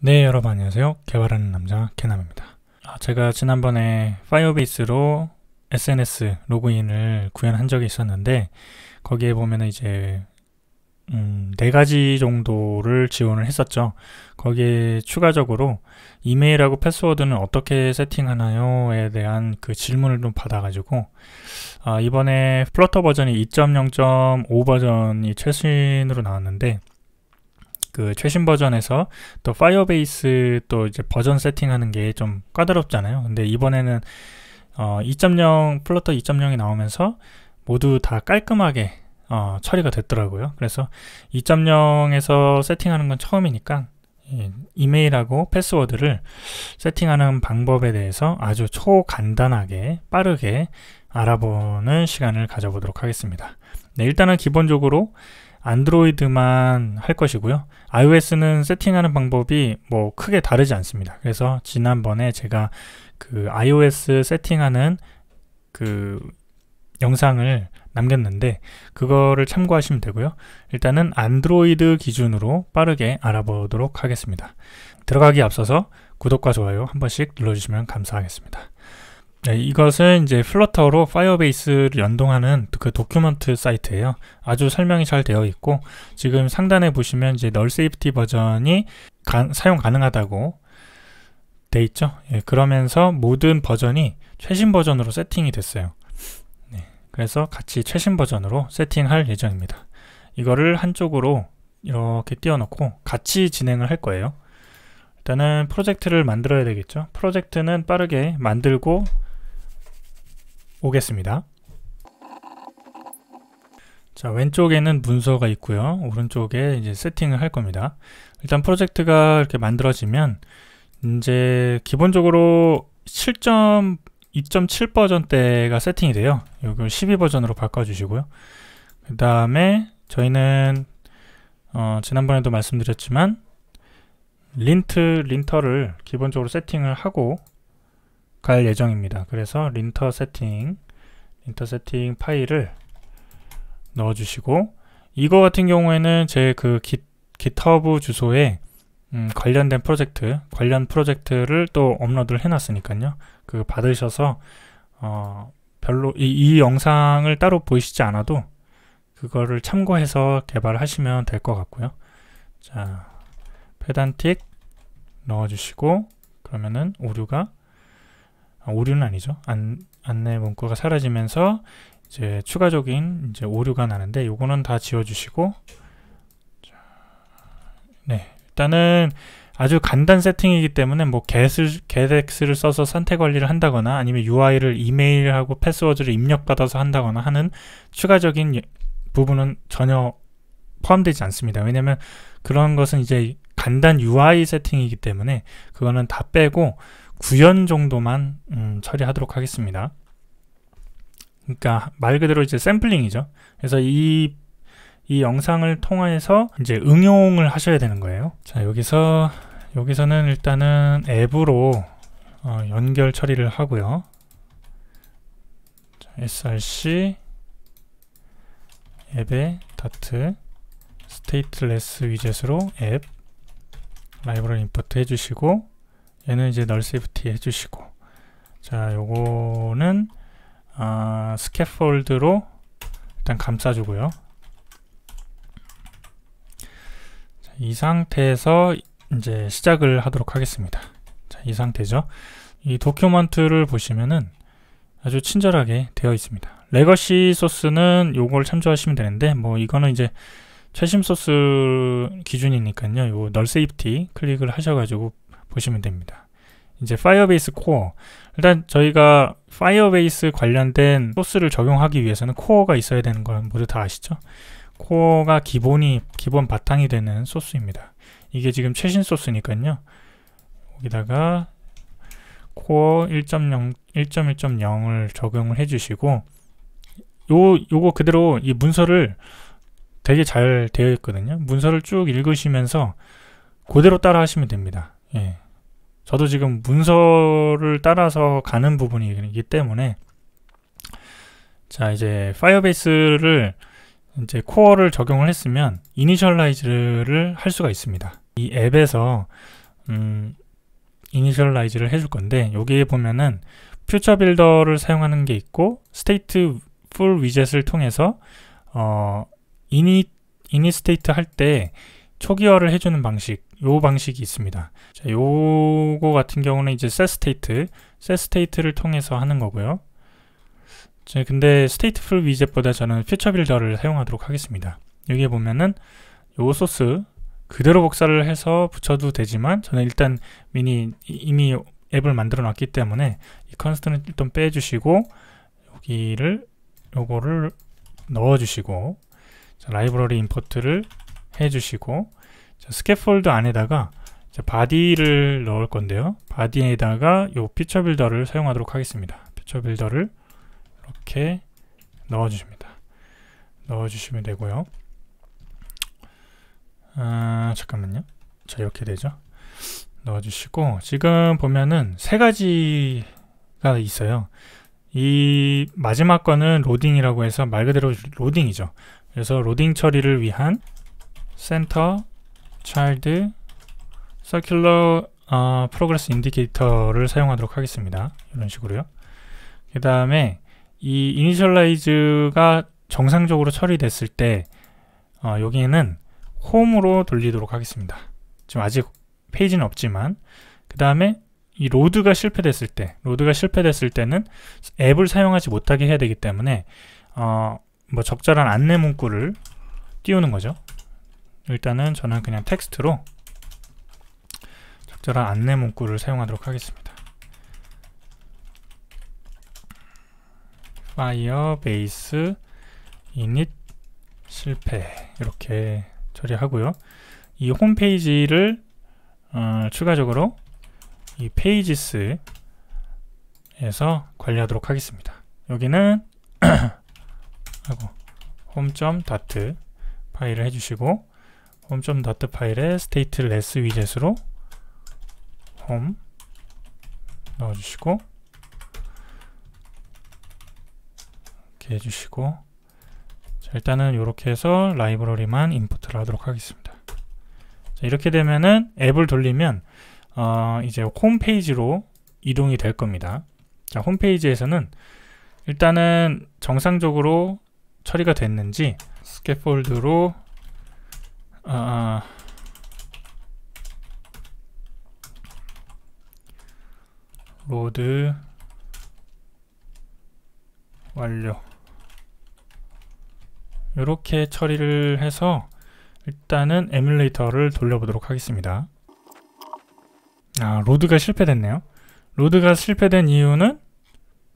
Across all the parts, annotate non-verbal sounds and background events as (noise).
네 여러분 안녕하세요. 개발하는 남자 개남입니다. 아, 제가 지난번에 파이어베이스로 SNS 로그인을 구현한 적이 있었는데 거기에 보면 이제 음, 네 가지 정도를 지원을 했었죠. 거기에 추가적으로 이메일하고 패스워드는 어떻게 세팅하나요에 대한 그 질문을 좀 받아가지고 아, 이번에 플러터 버전이 2.0.5 버전이 최신으로 나왔는데 그 최신 버전에서 또 파이어베이스 또 이제 버전 세팅하는 게 좀 까다롭잖아요. 근데 이번에는 어 2.0 플러터 2.0이 나오면서 모두 다 깔끔하게 어 처리가 됐더라고요. 그래서 2.0에서 세팅하는 건 처음이니까 이메일하고 패스워드를 세팅하는 방법에 대해서 아주 초간단하게 빠르게 알아보는 시간을 가져보도록 하겠습니다. 네, 일단은 기본적으로 안드로이드만 할 것이고요. iOS는 세팅하는 방법이 뭐 크게 다르지 않습니다. 그래서 지난번에 제가 그 iOS 세팅하는 그 영상을 남겼는데 그거를 참고하시면 되고요. 일단은 안드로이드 기준으로 빠르게 알아보도록 하겠습니다. 들어가기 앞서서 구독과 좋아요 한 번씩 눌러주시면 감사하겠습니다. 네, 이것은 이제 플러터로 파이어베이스를 연동하는 그 document 사이트예요. 아주 설명이 잘 되어 있고 지금 상단에 보시면 이제 null safety 버전이 가, 사용 가능하다고 돼 있죠. 예, 그러면서 모든 버전이 최신 버전으로 세팅이 됐어요. 네, 그래서 같이 최신 버전으로 세팅할 예정입니다. 이거를 한쪽으로 이렇게 띄워놓고 같이 진행을 할 거예요. 일단은 프로젝트를 만들어야 되겠죠. 프로젝트는 빠르게 만들고 오겠습니다. 자, 왼쪽에는 문서가 있고요. 오른쪽에 이제 세팅을 할 겁니다. 일단 프로젝트가 이렇게 만들어지면 이제 기본적으로 7.2.7 버전대가 세팅이 돼요. 이걸 12 버전으로 바꿔 주시고요. 그 다음에 저희는 어, 지난번에도 말씀드렸지만 lint linter를 기본적으로 세팅을 하고 갈 예정입니다. 그래서 linter 세팅, linter 세팅 파일을 넣어 주시고 이거 같은 경우에는 제그 깃허브 주소에 음, 관련된 프로젝트, 관련 프로젝트를 또 업로드를 해놨으니까요. 그 받으셔서 어, 별로 이, 이 영상을 따로 보이시지 않아도 그거를 참고해서 개발하시면 될 것 같고요. 자, 페단틱 넣어주시고 그러면은 오류가 아, 오류는 아니죠. 안, 안내 문구가 사라지면서 이제 추가적인 이제 오류가 나는데 요거는 다 지워주시고 네 일단은 아주 간단 세팅이기 때문에 뭐 get을, getX를 써서 상태 관리를 한다거나 아니면 UI를 이메일하고 패스워드를 입력받아서 한다거나 하는 추가적인 부분은 전혀 포함되지 않습니다. 왜냐면 그런 것은 이제 간단 UI 세팅이기 때문에 그거는 다 빼고 구현 정도만 음, 처리하도록 하겠습니다. 그러니까 말 그대로 이제 샘플링이죠. 그래서 이, 이 영상을 통해서 이제 응용을 하셔야 되는 거예요. 자, 여기서, 여기서는 일단은 앱으로 어, 연결 처리를 하고요. 자, src 앱에 다트 스테이트레스 위젯으로 앱 라이브러리 import 해주시고 얘는 이제 null safety 해주시고. 자 요거는 아, Scaffold로 일단 감싸주고요. 자, 이 상태에서 이제 시작을 하도록 하겠습니다. 자, 이 상태죠. 이 document를 보시면은 아주 친절하게 되어 있습니다. legacy 소스는 요걸 참조하시면 되는데 뭐 이거는 이제 최신 소스 기준이니까요. 요 null safety 클릭을 하셔가지고 보시면 됩니다. 이제 Firebase Core 일단 저희가 Firebase 관련된 소스를 적용하기 위해서는 코어가 있어야 되는 건 모두 다 아시죠? 코어가 기본이 기본 바탕이 되는 소스입니다. 이게 지금 최신 소스니까요. 여기다가 코어 1.0 1.1.0을 적용을 해주시고 요 요거 그대로 이 문서를 되게 잘 되어 있거든요. 문서를 쭉 읽으시면서 그대로 따라 하시면 됩니다. 예. 저도 지금 문서를 따라서 가는 부분이기 때문에 자 이제 파이어베이스를 이제 코어를 적용을 했으면 initialize를 할 수가 있습니다. 이 앱에서 음, initialize를 해줄 건데 여기에 보면은 Future builder를 사용하는 게 있고 stateful widget을 통해서 어, init init state 할 때 초기화를 해주는 방식 요 방식이 있습니다. 자, 요거 같은 경우는 이제 set state, set state를 통해서 하는 거고요. 자, 근데 stateful widget보다 저는 Future builder를 사용하도록 하겠습니다. 여기에 보면은 요 소스 그대로 복사를 해서 붙여도 되지만 저는 일단 미니 이미 앱을 만들어 놨기 때문에 이 const는 일단 빼주시고 여기를 요거를 넣어주시고 자, 라이브러리 import를 해주시고 자, Scaffold 안에다가 자, body를 넣을 건데요. body에다가 요 Future builder를 사용하도록 하겠습니다. Future builder를 이렇게 넣어주십니다. 넣어주시면 되고요. 아, 잠깐만요. 자, 이렇게 되죠. 넣어주시고 지금 보면은 세 가지가 있어요. 이 마지막 거는 로딩이라고 해서 말 그대로 로딩이죠. 그래서 로딩 처리를 위한 센터 circular 어, progress indicator를 사용하도록 하겠습니다. 이런 식으로요. 그 다음에 이 initialize가 정상적으로 처리됐을 때 어, 여기에는 홈으로 돌리도록 하겠습니다. 지금 아직 페이지는 없지만 그 다음에 이 로드가 실패됐을 때 로드가 실패됐을 때는 앱을 사용하지 못하게 해야 되기 때문에 어, 뭐 적절한 안내 문구를 띄우는 거죠. 일단은 저는 그냥 텍스트로 적절한 안내 문구를 사용하도록 하겠습니다. Firebase init 실패 이렇게 처리하고요. 이 홈페이지를 어, 추가적으로 이 pages에서 관리하도록 하겠습니다. 여기는 (clears throat) 하고 홈.dot 파일을 해주시고 홈.dot 파일에 stateless 위젯으로 홈 넣어주시고 이렇게 해주시고 자, 일단은 이렇게 해서 라이브러리만 인풋을 하도록 하겠습니다. 자, 이렇게 되면은 앱을 돌리면 어, 이제 홈페이지로 이동이 될 겁니다. 자, 홈페이지에서는 일단은 정상적으로 처리가 됐는지 Scaffold로 아, 로드 완료 이렇게 처리를 해서 일단은 에뮬레이터를 돌려보도록 하겠습니다. 아, 로드가 실패됐네요. 로드가 실패된 이유는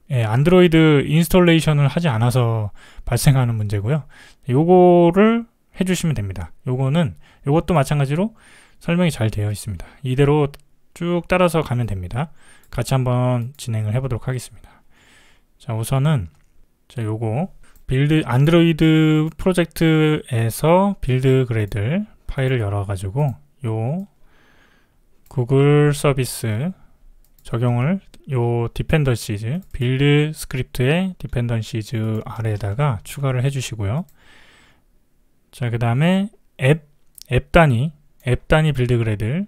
예, 안드로이드 installation을 하지 않아서 발생하는 문제고요. 요거를 해주시면 됩니다. 요거는 요것도 마찬가지로 설명이 잘 되어 있습니다. 이대로 쭉 따라서 가면 됩니다. 같이 한번 진행을 해보도록 하겠습니다. 자, 우선은 자, 요거 build 안드로이드 프로젝트에서 build gradle 파일을 열어가지고 요 구글 서비스 적용을 요 dependencies buildscript의 dependencies 아래에다가 추가를 해주시고요. 자, 그 다음에 앱, 앱 단위, 앱 단위 build gradle,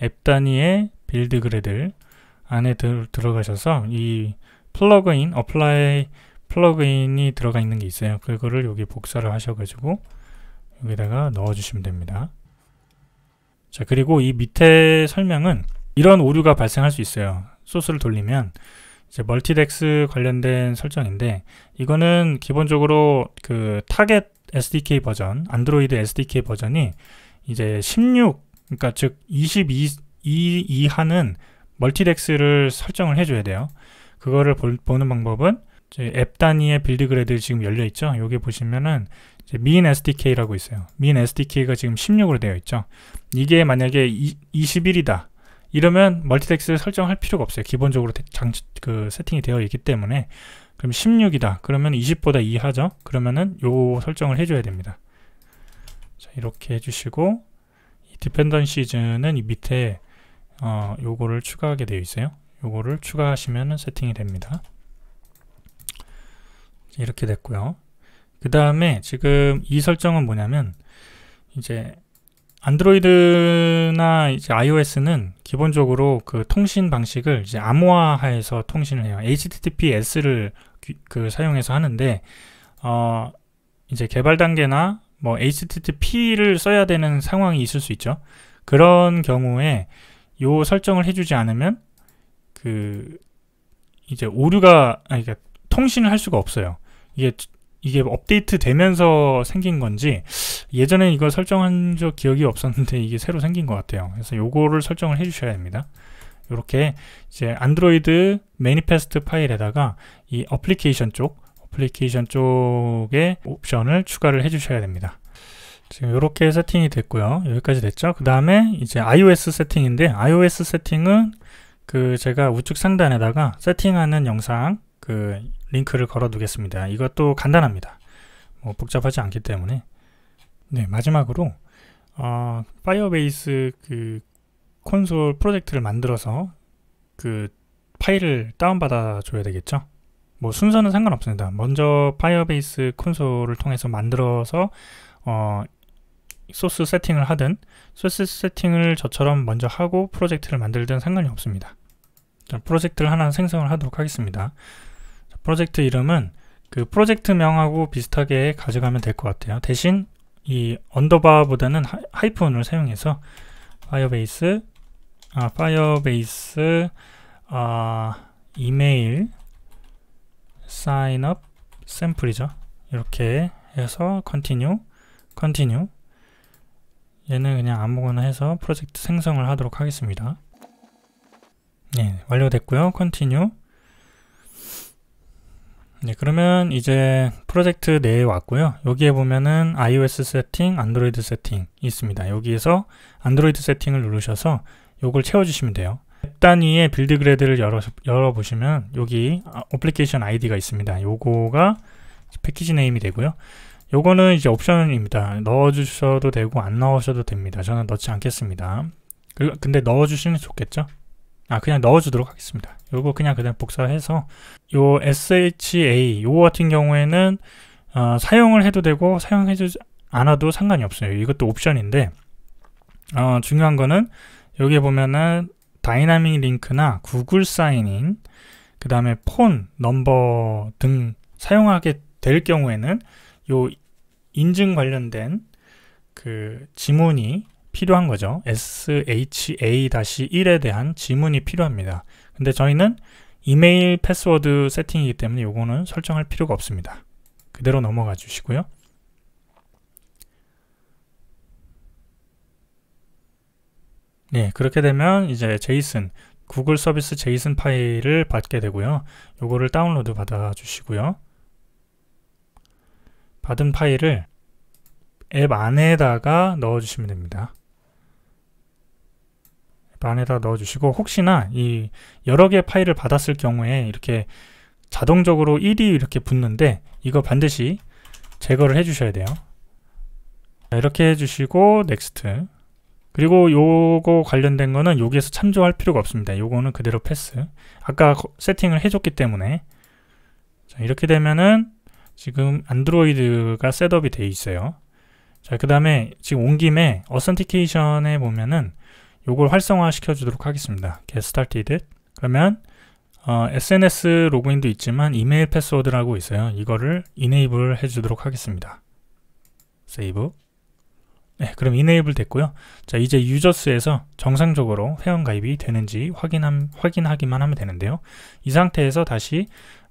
앱 단위의 build gradle 안에 들, 들어가셔서 이 플러그인, apply plugin이 들어가 있는 게 있어요. 그거를 여기 복사를 하셔가지고 여기다가 넣어주시면 됩니다. 자, 그리고 이 밑에 설명은 이런 오류가 발생할 수 있어요. 소스를 돌리면 이제 multidex 관련된 설정인데 이거는 기본적으로 그 target SDK 버전, 안드로이드 SDK 버전이 이제 16, 그러니까 즉 22 이하는 multidex를 설정을 해줘야 돼요. 그거를 볼, 보는 방법은 앱 단위의 build gradle 지금 열려 있죠. 여기 보시면은 min SDK라고 있어요. min SDK가 지금 16으로 되어 있죠. 이게 만약에 21이다. 이러면 multidex를 설정할 필요가 없어요. 기본적으로 장, 그 세팅이 되어 있기 때문에 그럼 16이다. 그러면 20보다 이하죠. 그러면은 요 설정을 해줘야 됩니다. 자, 이렇게 해주시고 이 dependencies는 이 밑에 어, 요거를 추가하게 되어 있어요. 요거를 추가하시면 세팅이 됩니다. 이렇게 됐고요. 그 다음에 지금 이 설정은 뭐냐면 이제 안드로이드나 이제 iOS는 기본적으로 그 통신 방식을 이제 암호화해서 통신을 해요. HTTPS를 그 사용해서 하는데 어 이제 개발 단계나 뭐 HTTP를 써야 되는 상황이 있을 수 있죠. 그런 경우에 요 설정을 해주지 않으면 그 이제 오류가 아니 그러니까 통신을 할 수가 없어요. 이게 이게 업데이트 되면서 생긴 건지 예전에 이거 설정한 적 기억이 없었는데 이게 새로 생긴 것 같아요. 그래서 요거를 설정을 해 주셔야 됩니다. 이렇게 이제 안드로이드 manifest 파일에다가 이 어플리케이션 쪽 어플리케이션 쪽에 옵션을 추가를 해 주셔야 됩니다. 지금 이렇게 세팅이 됐고요. 여기까지 됐죠. 그 다음에 이제 iOS 세팅인데 iOS 세팅은 그 제가 우측 상단에다가 세팅하는 영상 그 링크를 걸어 두겠습니다. 이것도 간단합니다. 뭐 복잡하지 않기 때문에 네 마지막으로 어, Firebase 그 콘솔 프로젝트를 만들어서 그 파일을 다운받아 줘야 되겠죠. 뭐 순서는 상관없습니다. 먼저 Firebase 콘솔을 통해서 만들어서 어, 소스 세팅을 하든 소스 세팅을 저처럼 먼저 하고 프로젝트를 만들든 상관이 없습니다. 자, 프로젝트를 하나 생성을 하도록 하겠습니다. 자, 프로젝트 이름은 그 프로젝트명하고 비슷하게 가져가면 될 것 같아요. 대신 이 언더바보다는 하이픈을 사용해서 Firebase 아 Firebase 아 이메일 sign up 샘플이죠. 이렇게 해서 continue continue 얘는 그냥 아무거나 해서 프로젝트 생성을 하도록 하겠습니다. 네, 완료됐고요. continue. 네, 그러면 이제 프로젝트 내에 왔고요. 여기에 보면은 iOS 세팅, 안드로이드 세팅 있습니다. 여기에서 안드로이드 세팅을 누르셔서 요걸 채워주시면 돼요. 앱 단위의 build Gradle을 열어, 열어보시면 여기 application ID가 있습니다. 요거가 package name이 되고요. 요거는 이제 옵션입니다. 넣어주셔도 되고 안 넣으셔도 됩니다. 저는 넣지 않겠습니다. 근데 넣어주시면 좋겠죠? 아 그냥 넣어주도록 하겠습니다. 요거 그냥 그냥 복사해서 요 SHA 요거 같은 경우에는 어, 사용을 해도 되고 사용해주지 않아도 상관이 없어요. 이것도 옵션인데 어, 중요한 거는 여기에 보면은 dynamic link나 Google sign in 그 다음에 phone number 등 사용하게 될 경우에는 요 인증 관련된 그 지문이 필요한 거죠. SHA-1에 대한 지문이 필요합니다. 근데 저희는 이메일 패스워드 세팅이기 때문에 요거는 설정할 필요가 없습니다. 그대로 넘어가 주시고요. 네, 그렇게 되면 이제 제이슨 구글 서비스 제이슨 파일을 받게 되고요. 요거를 다운로드 받아 주시고요. 받은 파일을 앱 안에다가 넣어 주시면 됩니다. 앱 안에다 넣어 주시고 혹시나 이 여러 개의 파일을 받았을 경우에 이렇게 자동적으로 1이 이렇게 붙는데 이거 반드시 제거를 해 주셔야 돼요. 이렇게 해 주시고 next 그리고 요거 관련된 거는 여기에서 참조할 필요가 없습니다. 요거는 그대로 패스 아까 세팅을 해줬기 때문에 자, 이렇게 되면은 지금 안드로이드가 setup이 되어 있어요. 자, 그 다음에 지금 온 김에 authentication에 보면은 요걸 활성화 시켜 주도록 하겠습니다. get started. 그러면 어, SNS 로그인도 있지만 이메일 패스워드라고 있어요. 이거를 enable 해 주도록 하겠습니다. save. 네, 그럼 enable 됐고요. 자, 이제 유저스에서 정상적으로 회원 가입이 되는지 확인함, 확인하기만 하면 되는데요. 이 상태에서 다시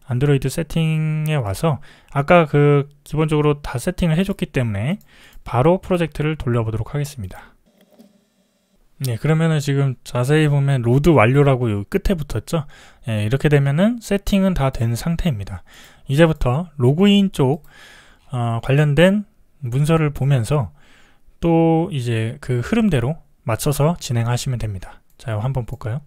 안드로이드 세팅에 와서 아까 그 기본적으로 다 세팅을 해줬기 때문에 바로 프로젝트를 돌려보도록 하겠습니다. 네, 그러면은 지금 자세히 보면 로드 완료라고 여기 끝에 붙었죠? 네, 이렇게 되면은 세팅은 다 된 상태입니다. 이제부터 로그인 쪽 어, 관련된 문서를 보면서 또 이제 그 흐름대로 맞춰서 진행하시면 됩니다. 자, 한번 볼까요?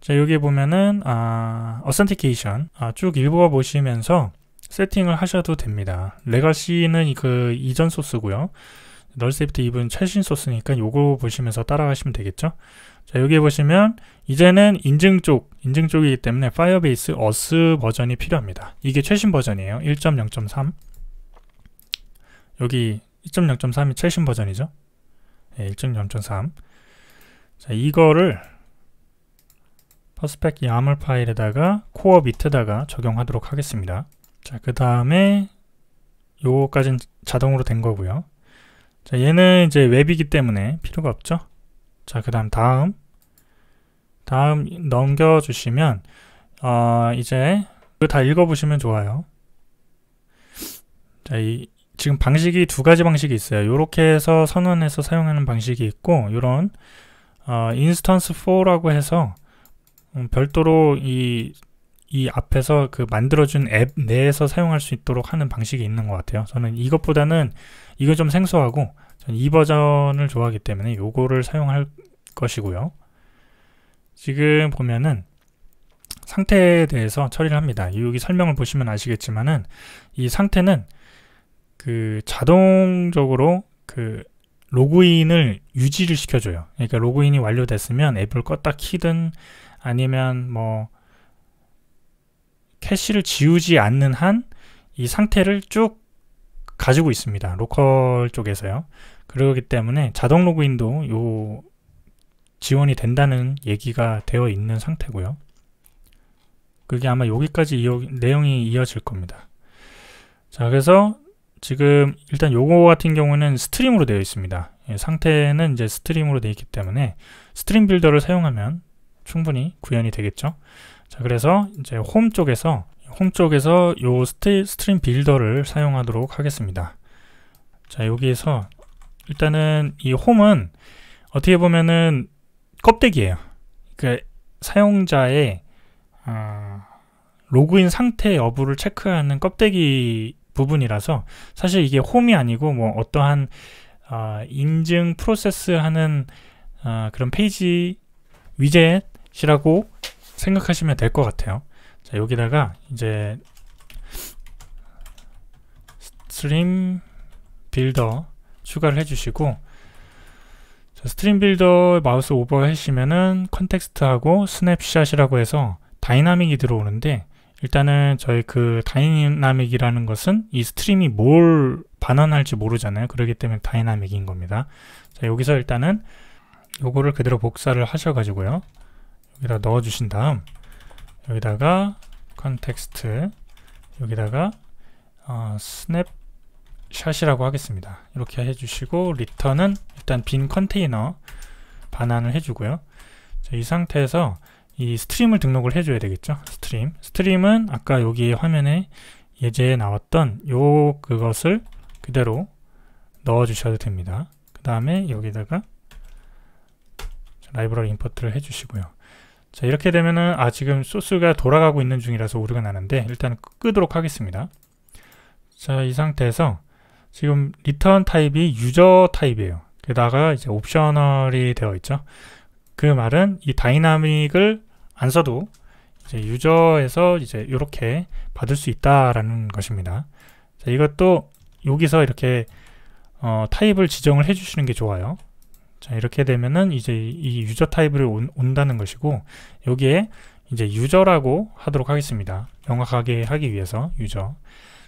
자 여기 보면은 아, authentication 아, 쭉 읽어 보시면서 세팅을 하셔도 됩니다. legacy는 그 이전 소스고요. null safety 입은 최신 소스니까 요거 보시면서 따라가시면 되겠죠. 자 여기 보시면 이제는 인증 쪽 인증 쪽이기 때문에 Firebase Auth 버전이 필요합니다. 이게 최신 버전이에요. 1.0.3 여기 2.0.3이 최신 버전이죠. 예, 1.0.3 자, 이거를 퍼스펙 야물 파일에다가 코어 밑에다가 적용하도록 하겠습니다. 자, 그 다음에 요거까지는 자동으로 된 거고요. 자, 얘는 이제 웹이기 때문에 필요가 없죠. 자, 그 다음 다음 다음 넘겨주시면 어, 이제 다 읽어보시면 좋아요. 자, 이 지금 방식이 두 가지 방식이 있어요. 이렇게 해서 선언해서 사용하는 방식이 있고 이런 어, instanceFor라고 해서 음, 별도로 이, 이 앞에서 그 만들어준 앱 내에서 사용할 수 있도록 하는 방식이 있는 것 같아요. 저는 이것보다는 이거 좀 생소하고 이 버전을 좋아하기 때문에 요거를 사용할 것이고요. 지금 보면은 상태에 대해서 처리를 합니다. 여기 설명을 보시면 아시겠지만은 이 상태는 그 자동적으로 그 로그인을 유지를 시켜줘요. 그러니까 로그인이 완료됐으면 앱을 껐다 키든 아니면 뭐 캐시를 지우지 않는 한 이 상태를 쭉 가지고 있습니다. 로컬 쪽에서요. 그러기 때문에 자동 로그인도 요 지원이 된다는 얘기가 되어 있는 상태고요. 그게 아마 여기까지 이어, 내용이 이어질 겁니다. 자, 그래서 지금 일단 요거 같은 경우는 stream으로 되어 있습니다. 예, 상태는 이제 stream으로 되어 있기 때문에 StreamBuilder를 사용하면 충분히 구현이 되겠죠. 자, 그래서 이제 홈 쪽에서 홈 쪽에서 요 스트, StreamBuilder를 사용하도록 하겠습니다. 자, 여기에서 일단은 이 홈은 어떻게 보면은 껍데기예요. 그 사용자의 어, 로그인 상태 여부를 체크하는 껍데기 부분이라서 사실 이게 홈이 아니고 뭐 어떠한 어, 인증 프로세스 하는 어, 그런 페이지 위젯이라고 생각하시면 될 것 같아요. 자, 여기다가 이제 StreamBuilder 추가를 해주시고 자, StreamBuilder mouse over 하시면은 context하고 snapshot이라고 해서 dynamic이 들어오는데 일단은 저희 그 dynamic이라는 것은 이 stream이 뭘 반환할지 모르잖아요. 그렇기 때문에 dynamic인 겁니다. 자, 여기서 일단은 요거를 그대로 복사를 하셔가지고요. 여기다 넣어주신 다음 여기다가 context 여기다가 어, snapshot이라고 하겠습니다. 이렇게 해주시고 return은 일단 빈 컨테이너 반환을 해주고요. 자, 이 상태에서 이 stream을 등록을 해줘야 되겠죠. stream. stream은 아까 여기 화면에 예제에 나왔던 요 그것을 그대로 넣어 주셔도 됩니다. 그 다음에 여기다가 라이브러리 import를 해주시고요. 자 이렇게 되면은 아 지금 소스가 돌아가고 있는 중이라서 오류가 나는데 일단 끄도록 하겠습니다. 자 이 상태에서 지금 return 타입이 유저 타입이에요. 게다가 이제 optional이 되어 있죠. 그 말은 이 dynamic을 안 써도 이제 유저에서 이제 이렇게 받을 수 있다라는 것입니다. 자, 이것도 여기서 이렇게 어, 타입을 지정을 해주시는 게 좋아요. 자, 이렇게 되면은 이제 이 유저 타입을 온, 온다는 것이고 여기에 이제 유저라고 하도록 하겠습니다. 명확하게 하기 위해서 유저.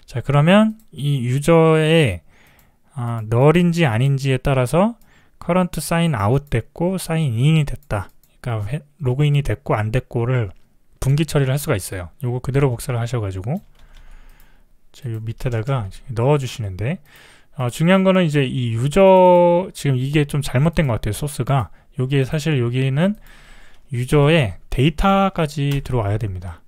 자, 그러면 이 유저의 아, 널인지 아닌지에 따라서 current sign out 됐고 sign in이 됐다. 그러니까 회, 로그인이 됐고 안 됐고를 분기 처리를 할 수가 있어요. 요거 그대로 복사를 하셔가지고 요 밑에다가 넣어 주시는데 어, 중요한 거는 이제 이 유저 지금 이게 좀 잘못된 것 같아요 소스가. 여기에 사실 여기는 유저의 데이터까지 들어와야 됩니다.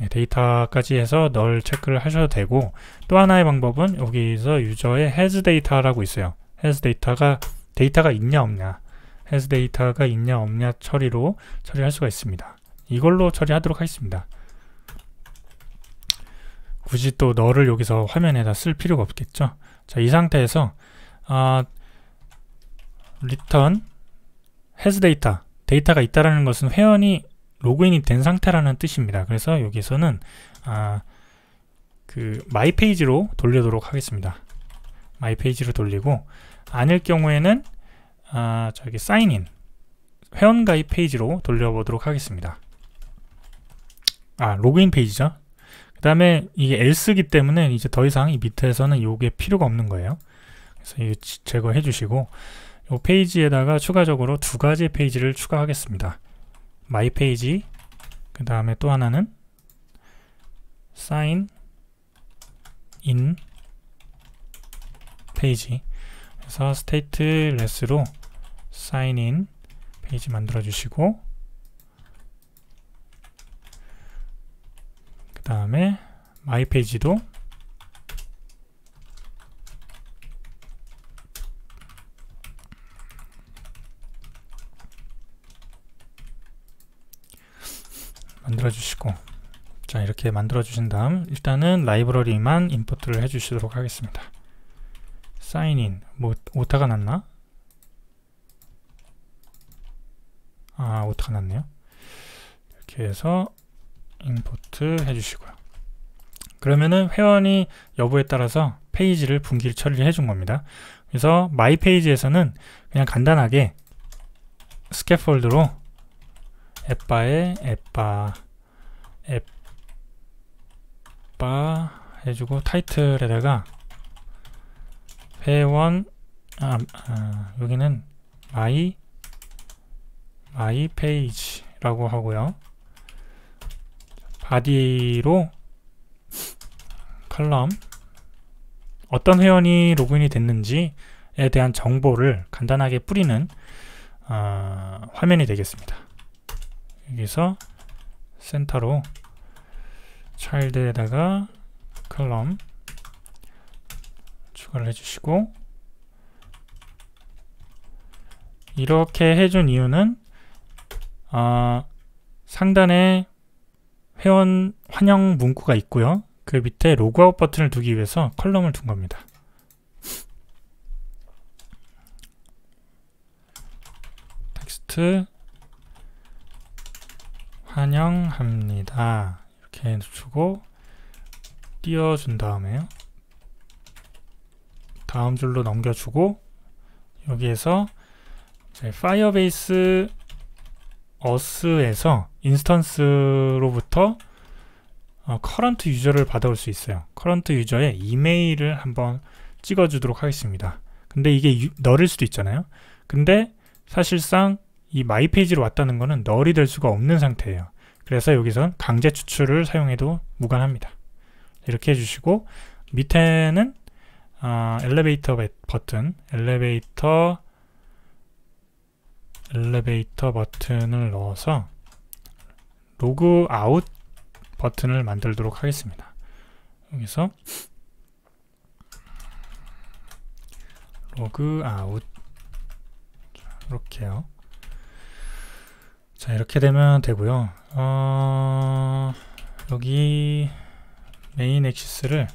예, 데이터까지 해서 null 체크를 하셔도 되고 또 하나의 방법은 여기서 유저의 has 데이터라고 있어요. has 데이터가 데이터가 있냐 없냐 has 데이터가 있냐 없냐 처리로 처리할 수가 있습니다. 이걸로 처리하도록 하겠습니다. 굳이 또 null을 여기서 화면에다 쓸 필요가 없겠죠. 자, 이 상태에서 아, return has 데이터 데이터가 있다라는 것은 회원이 로그인이 된 상태라는 뜻입니다. 그래서 여기서는 아, 그 마이 페이지로 돌리도록 하겠습니다. 마이 페이지로 돌리고 아닐 경우에는 아, 저기 sign in 회원가입 페이지로 돌려보도록 하겠습니다. 아, 로그인 페이지죠. 그 다음에 이게 else이기 때문에 이제 더 이상 이 밑에서는 이게 필요가 없는 거예요. 그래서 이거 제거해 주시고 이 페이지에다가 추가적으로 두 가지 페이지를 추가하겠습니다. 마이 페이지 그 다음에 또 하나는 sign in 페이지 그래서 stateless로 sign in 페이지 만들어 주시고 그 다음에 마이 페이지도 만들어 주시고 자 이렇게 만들어 주신 다음 일단은 라이브러리만 import를 해 주시도록 하겠습니다 sign in. 뭐 오타가 났나? 아 오타가 났네요. 이렇게 해서 import 해 주시고요. 그러면은 회원이 여부에 따라서 페이지를 분기 처리를 해준 겁니다. 그래서 마이 페이지에서는 그냥 간단하게 Scaffold로 앱바에 앱바 AppBar 해주고 타이틀에다가 회원 아, 아, 여기는 마이 마이 페이지라고 하고요. body로 Column. 어떤 회원이 로그인이 됐는지에 대한 정보를 간단하게 뿌리는 어, 화면이 되겠습니다. 여기서 센터로 child에다가 Column 추가를 해주시고 이렇게 해준 이유는 어, 상단에 회원 환영 문구가 있고요. 그 밑에 로그아웃 버튼을 두기 위해서 Column을 둔 겁니다. 텍스트 환영합니다. 이렇게 주고 띄워준 다음에요. 다음 줄로 넘겨주고 여기에서 Firebase Auth에서 instance로부터 어, current user를 받아올 수 있어요. current user의 이메일을 한번 찍어주도록 하겠습니다. 근데 이게 유, null일 수도 있잖아요. 근데 사실상 이 마이 페이지로 왔다는 것은 null이 될 수가 없는 상태예요. 그래서 여기선 강제 추출을 사용해도 무관합니다. 이렇게 해주시고 밑에는 어, elevated 버튼, elevated elevated 버튼을 넣어서 로그 아웃 버튼을 만들도록 하겠습니다. 여기서 로그 아웃 이렇게요. 자 이렇게 되면 되고요. 어, 여기 main axis를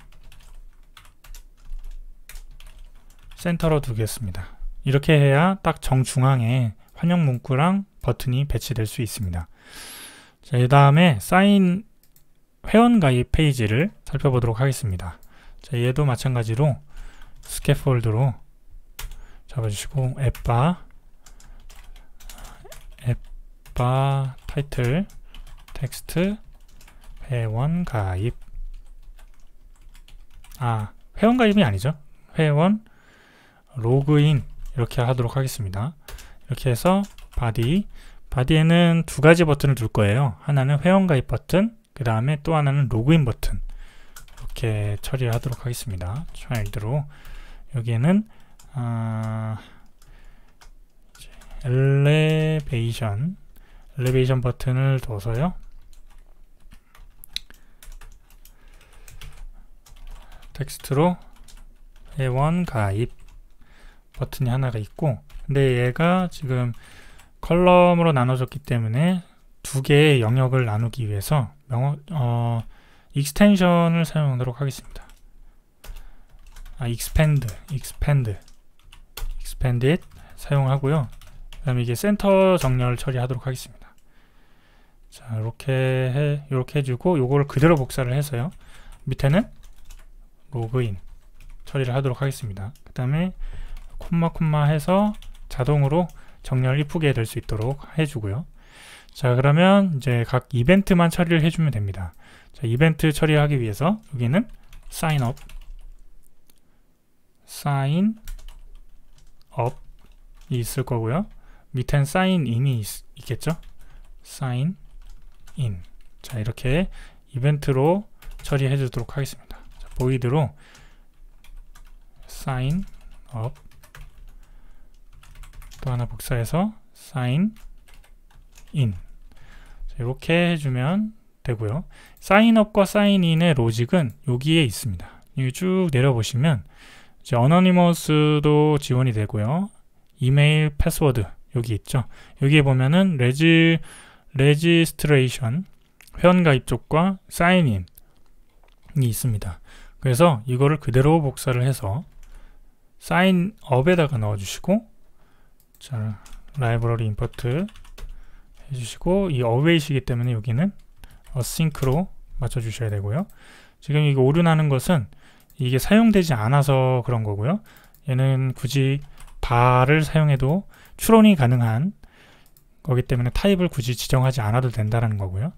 센터로 두겠습니다. 이렇게 해야 딱 정중앙에 환영 문구랑 버튼이 배치될 수 있습니다. 자, 이 다음에 사인 회원 가입 페이지를 살펴보도록 하겠습니다. 자, 얘도 마찬가지로 스캐폴드로 잡아주시고 앱바 앱바 타이틀 텍스트 회원 가입 아 회원 가입이 아니죠 회원 로그인 이렇게 하도록 하겠습니다. 이렇게 해서 body body에는 두 가지 버튼을 둘 거예요. 하나는 회원 가입 버튼 그 다음에 또 하나는 로그인 버튼. 이렇게 처리하도록 하겠습니다. child로. 여기에는 아, elevation elevation 버튼을 둬서요. 텍스트로 회원 가입 버튼이 하나가 있고 근데 얘가 지금 column으로 나눠졌기 때문에 두 개의 영역을 나누기 위해서 명어, 어, extension을 사용하도록 하겠습니다. 아, expand, expand, expanded 사용하고요. 그 다음에 이게 센터 정렬 처리하도록 하겠습니다. 자, 이렇게 해, 이렇게 해주고, 요거를 그대로 복사를 해서요. 밑에는 로그인 처리를 하도록 하겠습니다. 그 다음에 콤마 콤마 해서 자동으로 정렬 이쁘게 될 수 있도록 해주고요. 자, 그러면 이제 각 이벤트만 처리를 해주면 됩니다. 자, 이벤트 처리하기 위해서 여기는 sign up, sign up 있을 거고요. 밑엔 sign in이 있, 겠죠 sign in. 자, 이렇게 이벤트로 처리해 주도록 하겠습니다. 자, 보이드로 sign up 또 하나 복사해서 sign in 이렇게 해주면 되고요. 사인업과 사인인의 로직은 여기에 있습니다. 여기 쭉 내려보시면 이제 어너니머스도 지원이 되고요. 이메일, 패스워드 여기 있죠. 여기에 보면은 레지 registration 회원 가입 쪽과 sign in이 있습니다. 그래서 이거를 그대로 복사를 해서 sign up에다가 넣어주시고 자 라이브러리 import 해주시고 이 await이시기 때문에 여기는 async로 맞춰주셔야 되고요. 지금 이거 오류나는 것은 이게 사용되지 않아서 그런 거고요. 얘는 굳이 발을 사용해도 추론이 가능한 거기 때문에 타입을 굳이 지정하지 않아도 된다는 거고요.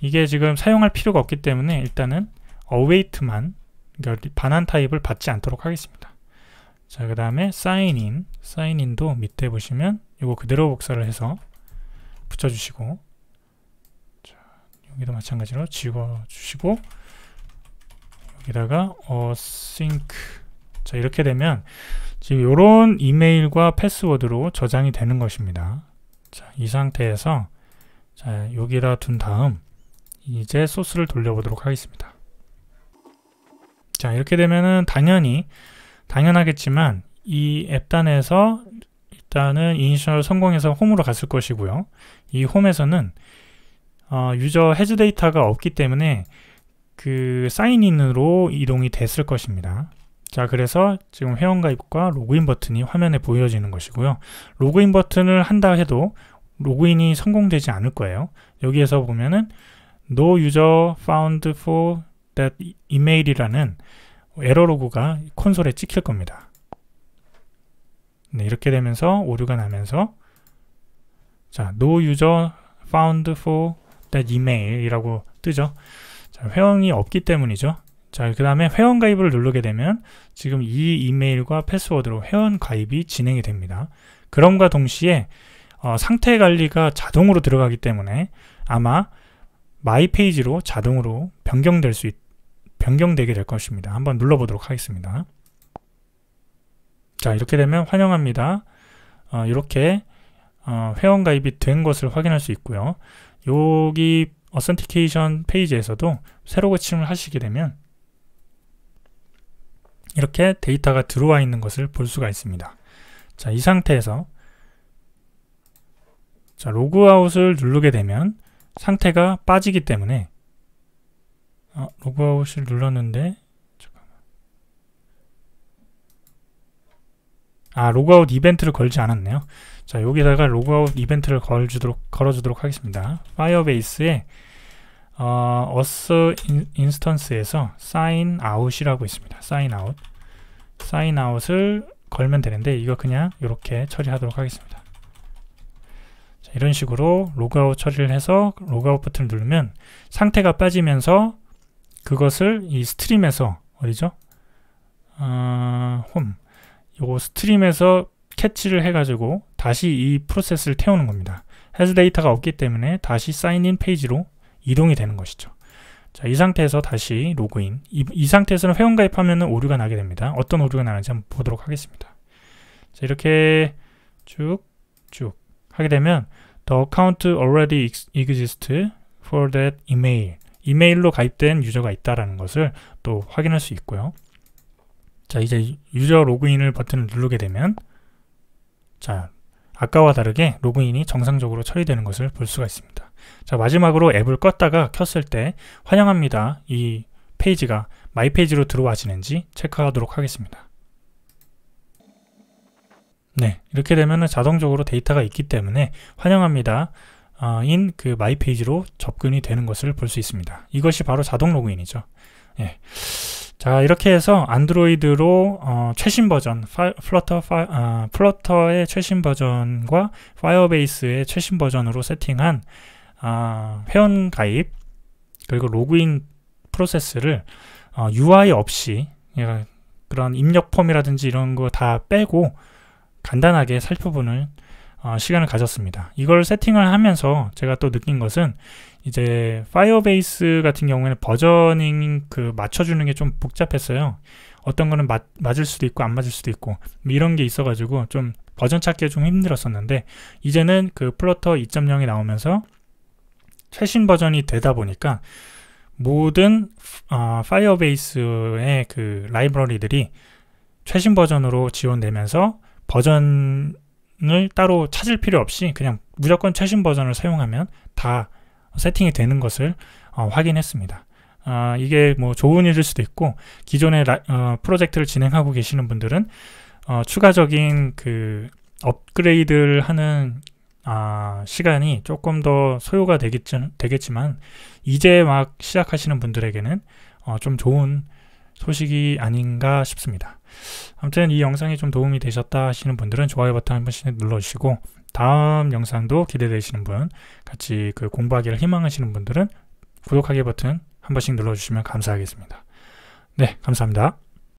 이게 지금 사용할 필요가 없기 때문에 일단은 await만 그러니까 반환 타입을 받지 않도록 하겠습니다. 자, 그 다음에 sign인, sign인도 밑에 보시면 이거 그대로 복사를 해서 붙여주시고 자, 여기도 마찬가지로 지워주시고 여기다가 async 자 이렇게 되면 지금 이런 이메일과 패스워드로 저장이 되는 것입니다. 자, 이 상태에서 자, 여기다 둔 다음 이제 소스를 돌려보도록 하겠습니다. 자, 이렇게 되면은 당연히 당연하겠지만 이 앱단에서 일단은 이니셜 성공해서 홈으로 갔을 것이고요. 이 홈에서는 어, user has data가 없기 때문에 그 sign in으로 이동이 됐을 것입니다. 자 그래서 지금 회원가입과 로그인 버튼이 화면에 보여지는 것이고요. 로그인 버튼을 한다 해도 로그인이 성공되지 않을 거예요. 여기에서 보면은 no user found for that email이라는 에러 로그가 콘솔에 찍힐 겁니다. 네, 이렇게 되면서 오류가 나면서 자, no user found for that email 이라고 뜨죠. 자, 회원이 없기 때문이죠. 자, 그 다음에 회원 가입을 누르게 되면 지금 이 이메일과 패스워드로 회원 가입이 진행이 됩니다. 그럼과 동시에 어, 상태 관리가 자동으로 들어가기 때문에 아마 my 페이지로 자동으로 변경될 수 있, 변경되게 될 것입니다. 한번 눌러보도록 하겠습니다. 자 이렇게 되면 환영합니다. 어, 이렇게 어, 회원 가입이 된 것을 확인할 수 있고요. 여기 authentication 페이지에서도 새로 고침을 하시게 되면 이렇게 데이터가 들어와 있는 것을 볼 수가 있습니다. 자, 이 상태에서 자, 로그아웃을 누르게 되면 상태가 빠지기 때문에 어, 로그아웃을 눌렀는데? 아 로그아웃 이벤트를 걸지 않았네요. 자 여기다가 로그아웃 이벤트를 걸주도록, 걸어주도록 하겠습니다. Firebase에 어, auth in, stance에서 sign out이라고 있습니다. sign out sign out을 걸면 되는데 이거 그냥 이렇게 처리하도록 하겠습니다. 자, 이런 식으로 로그아웃 처리를 해서 로그아웃 버튼을 누르면 상태가 빠지면서 그것을 이 stream에서 어디죠? 어, 홈요 stream에서 캐치를 해가지고 다시 이 프로세스를 태우는 겁니다. has data가 없기 때문에 다시 sign in 페이지로 이동이 되는 것이죠. 자, 이 상태에서 다시 로그인. 이, 이 상태에서는 회원 가입하면 오류가 나게 됩니다. 어떤 오류가 나는지 한번 보도록 하겠습니다. 자, 이렇게 쭉, 쭉 하게 되면 The account already exists for that email. 이메일로 가입된 user가 있다라는 것을 또 확인할 수 있고요. 자 이제 user 로그인을 버튼을 누르게 되면 자 아까와 다르게 로그인이 정상적으로 처리되는 것을 볼 수가 있습니다. 자 마지막으로 앱을 껐다가 켰을 때 환영합니다. 이 페이지가 my 페이지로 들어와지는지 체크하도록 하겠습니다. 네 이렇게 되면 자동적으로 데이터가 있기 때문에 환영합니다. 어, 인그 my 페이지로 접근이 되는 것을 볼 수 있습니다. 이것이 바로 자동 로그인이죠. 예. 자 이렇게 해서 안드로이드로 어, 최신 버전 파, Flutter 파, 아, Flutter의 최신 버전과 파이어베이스의 최신 버전으로 세팅한 아, 회원 가입 그리고 로그인 프로세스를 어, UI 없이 그런 입력 폼이라든지 이런 거 다 빼고 간단하게 살펴보는 어, 시간을 가졌습니다. 이걸 세팅을 하면서 제가 또 느낀 것은 이제 Firebase 같은 경우에는 versioning 그 맞춰주는 게 좀 복잡했어요. 어떤 거는 맞, 맞을 수도 있고 안 맞을 수도 있고 뭐 이런 게 있어가지고 좀 버전 찾기가 좀 힘들었었는데 이제는 그 Flutter 2.0이 나오면서 최신 버전이 되다 보니까 모든 어, 파이어베이스의 그 라이브러리들이 최신 버전으로 지원되면서 버전 을 따로 찾을 필요 없이 그냥 무조건 최신 버전을 사용하면 다 세팅이 되는 것을 어, 확인했습니다. 아, 이게 뭐 좋은 일일 수도 있고 기존의 라, 어, 프로젝트를 진행하고 계시는 분들은 어, 추가적인 그 업그레이드를 하는 아, 시간이 조금 더 소요가 되겠지, 되겠지만 이제 막 시작하시는 분들에게는 어, 좀 좋은 소식이 아닌가 싶습니다. 아무튼 이 영상이 좀 도움이 되셨다 하시는 분들은 좋아요 버튼 한 번씩 눌러주시고 다음 영상도 기대되시는 분 같이 그 공부하기를 희망하시는 분들은 구독하기 버튼 한 번씩 눌러주시면 감사하겠습니다. 네, 감사합니다.